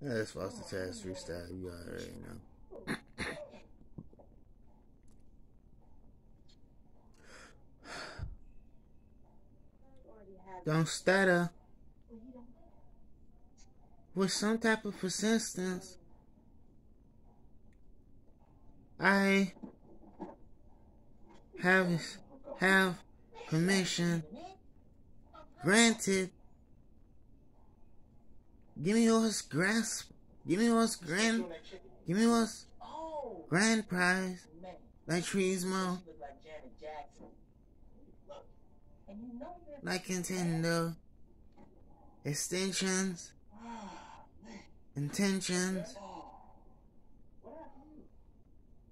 Yeah, that's Foster Taz freestyle. You already know. Don't stutter. With some type of persistence, I have have permission granted. Give me yours grasp. Give me yours grand. Give me yours grand prize. Like Treesmo. Like Nintendo. Extensions. Intentions.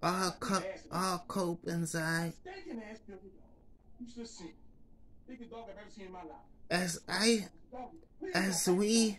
All, co- all cope inside. As I, as we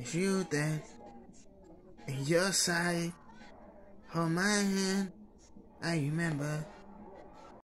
it's you that, in your side, hold my hand. I remember